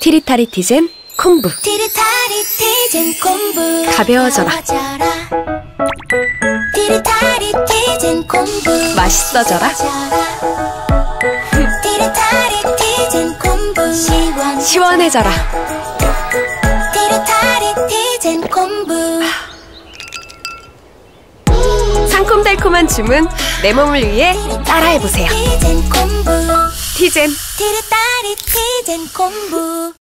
티리타리 티젠 콤부. 티리타리 티젠 콤부. 가벼워져라. 티리타리 티젠 콤부. 맛있어져라. 티리타리 티젠 콤부. 시원. 시원해져라. 티리타리 티젠 콤부. 상콤달콤한 주문 내 몸을 위해 따라해보세요. 티젠 콤부. 티젠. 티리타리 티 젠 콤부